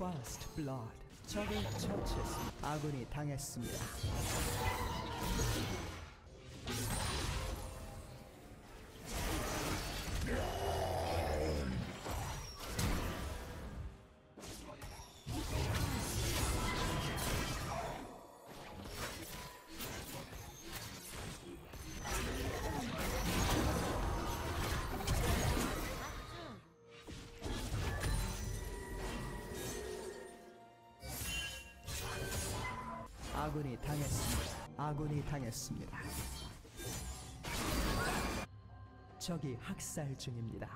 First Blood 적을 처치했습니다. 아군이 당했습니다. 아군이 당했습니다. 아군이 당했습니다. 적이 학살 중입니다.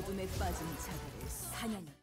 어둠에 빠진 자들을 사냥해.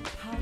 Power.